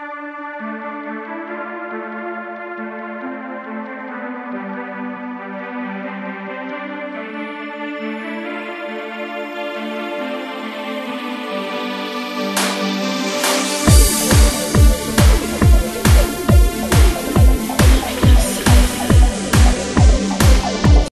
Música